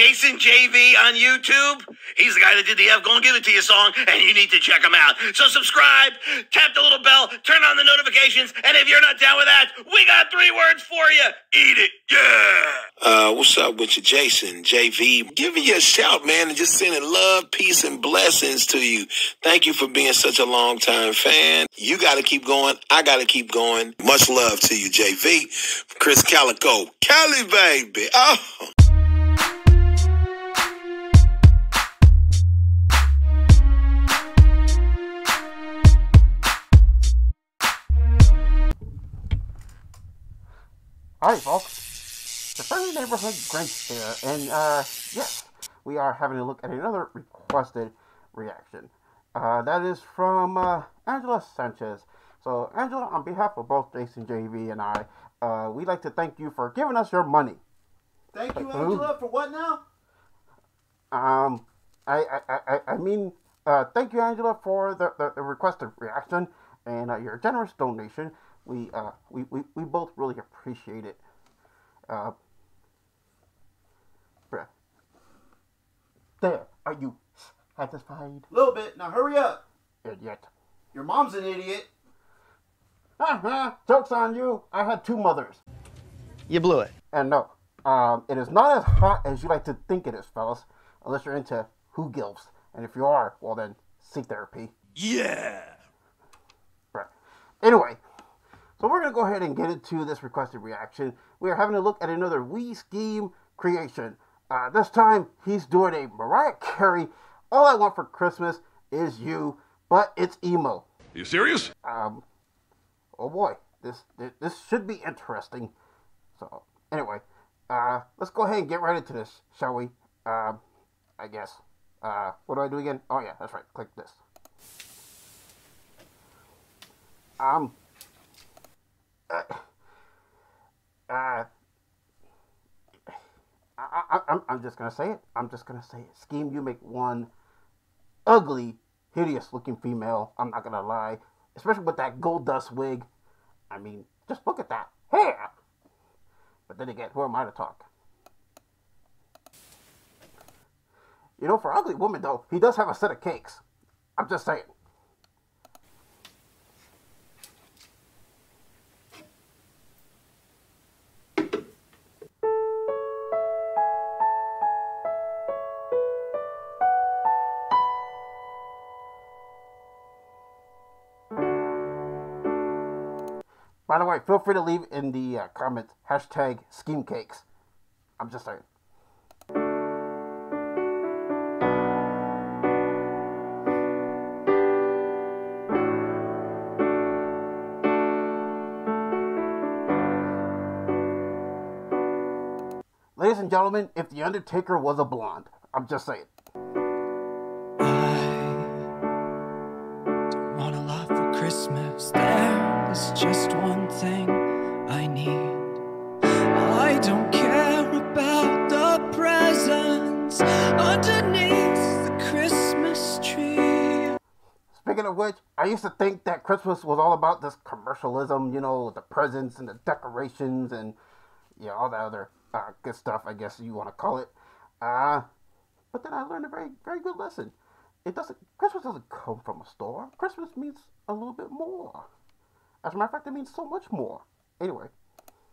Jason Jay V on YouTube. He's the guy that did the F Gonna Give It To You song, and you need to check him out. So subscribe, tap the little bell, turn on the notifications, and if you're not down with that, we got three words for you. Eat it. Yeah. Uh, what's up with you, Jason, Jay V? Giving you a shout, man, and just sending love, peace, and blessings to you. Thank you for being such a long time fan. You got to keep going. I got to keep going. Much love to you, Jay V. Chris Calico. Cali, baby. Oh. Hi, folks. The Friendly Neighborhood Grinch here, and uh, yes, we are having a look at another requested reaction. Uh, that is from uh, Angela Sanchez. So, Angela, on behalf of both Jason Jay V and I, uh, we'd like to thank you for giving us your money. Thank you, Angela, for what now? Um, I, I, I, I mean, uh, thank you, Angela, for the, the, the requested reaction and uh, your generous donation. We, uh, we, we, we both really appreciate it. Uh, bruh. there, are you satisfied? A little bit. Now hurry up. Idiot. Your mom's an idiot. Haha, joke's on you. I had two mothers. You blew it. And no, um, it is not as hot as you like to think it is, fellas. Unless you're into who gilfs. And if you are, well then, seek therapy. Yeah. Right. Anyway, so we're gonna go ahead and get into this requested reaction. We are having a look at another We Skeem creation. Uh, this time he's doing a Mariah Carey. All I want for Christmas is you, but it's emo. You serious? Um, oh boy, this this, this should be interesting. So anyway, uh, let's go ahead and get right into this, shall we? Um, I guess. Uh, what do I do again? Oh yeah, that's right. Click this. Um. Uh, I, I, I'm, I'm just gonna say it. I'm just gonna say it. Skeem, you make one ugly, hideous looking female. I'm not gonna lie. Especially with that gold dust wig. I mean, just look at that hair. But then again, who am I to talk? You know, for ugly woman though, he does have a set of cakes. I'm just saying. By the way, feel free to leave in the uh, comments hashtag Skeem cakes. I'm just saying. Ladies and gentlemen, if The Undertaker was a blonde, I'm just saying. Christmas. There's just one thing I need. I don't care about the presents underneath the Christmas tree. Speaking of which, I used to think that Christmas was all about this commercialism, you know, the presents and the decorations and yeah, all that other uh, good stuff, I guess you want to call it. Uh, but then I learned a very, very good lesson. It doesn't. Christmas doesn't come from a store. Christmas means a little bit more. As a matter of fact, it means so much more. Anyway,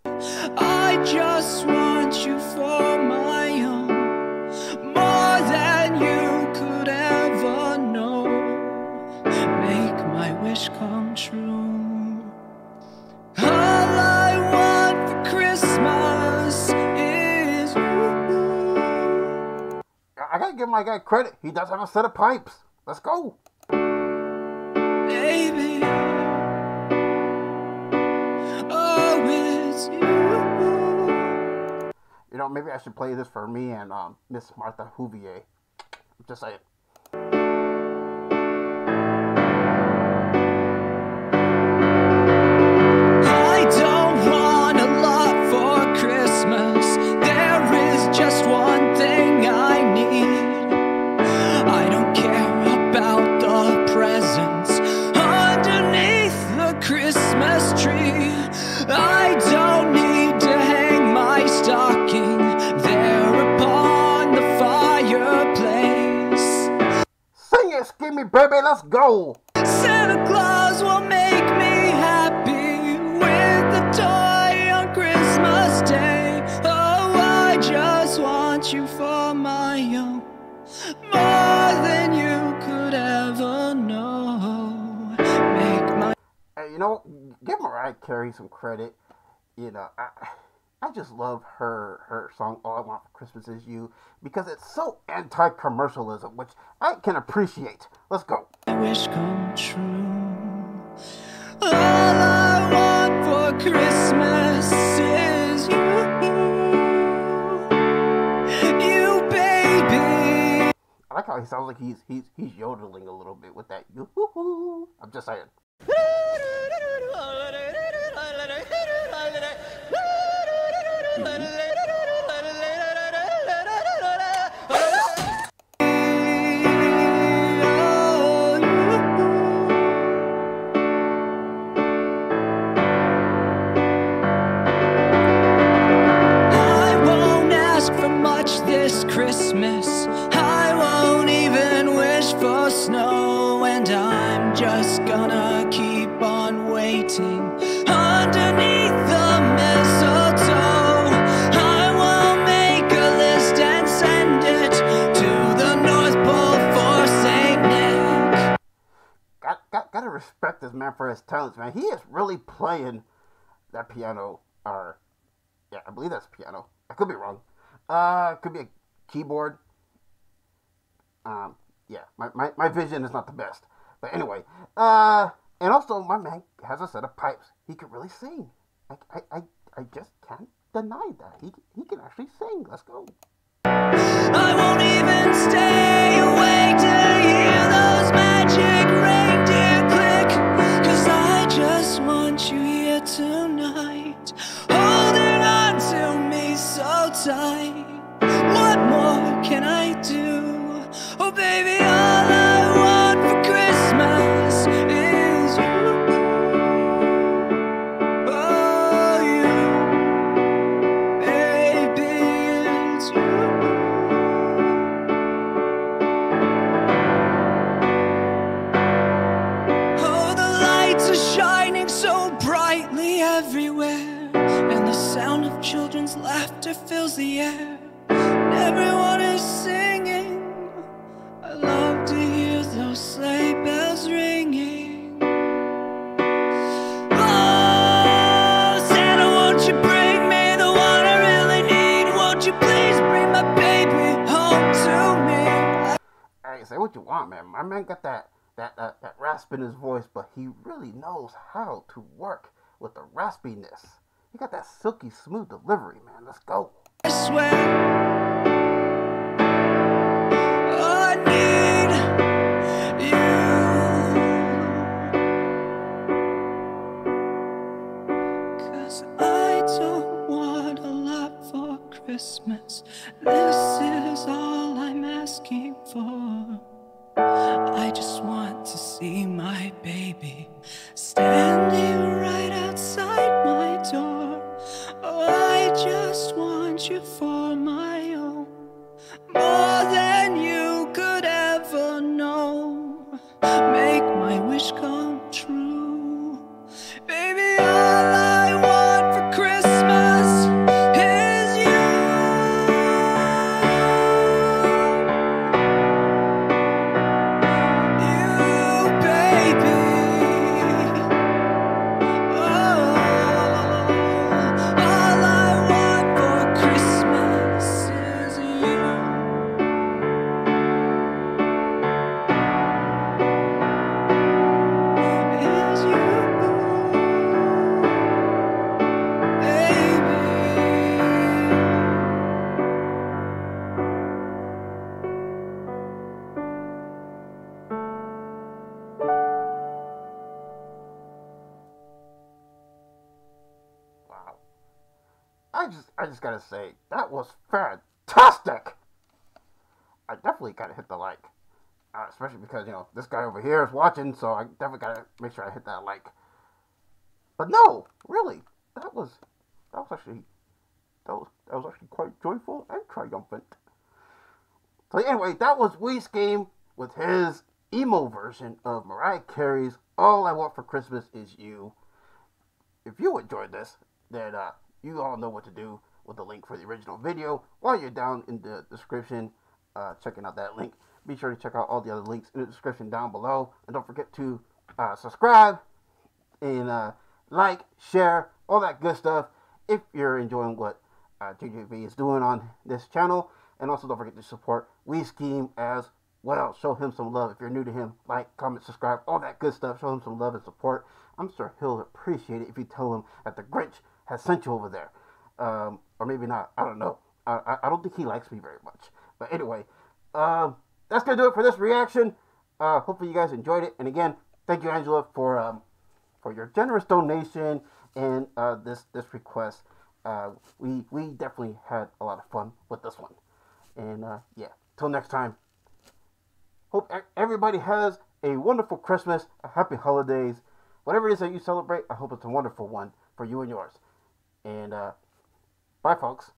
I just want you for my own, more than you could ever know. Make my wish come true. All I want for Christmas is you. I I gotta give my guy credit. He does have a set of pipes. Let's go. You know, maybe I should play this for me and um, Miss Martha Huvier. Just saying. Let's. Santa Claus will make me happy with a toy on Christmas Day. Oh, I just want you for my own, more than you could ever know. Make my Hey, you know, give Mariah Carey some credit. You know, I, I just love her her song "All I Want for Christmas Is You" because it's so anti-commercialism, which I can appreciate. Let's go. wish come true. All I want for Christmas is you, you baby. I like how he sounds like he's he's he's yodeling a little bit with that. I'm just saying. And I'm just gonna keep on waiting underneath the mistletoe. I will make a list and send it to the North Pole for Saint Nick. Got, got gotta respect this man for his talents, man. He is really playing that piano. Or yeah, I believe that's piano. I could be wrong. Uh, could be a keyboard. Um, yeah, my, my, my vision is not the best. But anyway, uh, and also my man has a set of pipes. He can really sing. I, I, I, I just can't deny that. He, he can actually sing. Let's go. Fills. And everyone is singing. I love to hear those sleigh bells ringing. Oh, home to me? Hey, say what you want, man. My man got that that that, that rasp in his voice, but he really knows how to work with the raspiness. He got that silky smooth delivery, man. Let's go. I swear. I need you. Cause I don't want a lot for Christmas. This is all I just gotta say that was fantastic. I definitely gotta hit the like, uh, especially because you know this guy over here is watching, so I definitely gotta make sure I hit that like. But no, really, that was that was actually that was that was actually quite joyful and triumphant. So anyway, that was We Skeem with his emo version of Mariah Carey's All I Want for Christmas Is You. If you enjoyed this, then uh, you all know what to do with the link for the original video. While you're down in the description, uh, checking out that link, be sure to check out all the other links in the description down below. And don't forget to uh, subscribe and uh, like, share, all that good stuff if you're enjoying what uh, JJV is doing on this channel. And also don't forget to support We Skeem as well. Show him some love if you're new to him. Like, comment, subscribe, all that good stuff. Show him some love and support. I'm sure he'll appreciate it if you tell him that the Grinch has sent you over there. Um, or maybe not. I don't know. I, I, don't think he likes me very much. But anyway, um, that's to do it for this reaction. Uh, hopefully you guys enjoyed it. And again, thank you, Angela, for um, for your generous donation and uh, this this request. Uh, we we definitely had a lot of fun with this one. And uh, yeah, till next time. Hope everybody has a wonderful Christmas, a happy holidays, whatever it is that you celebrate. I hope it's a wonderful one for you and yours. And uh, bye, folks.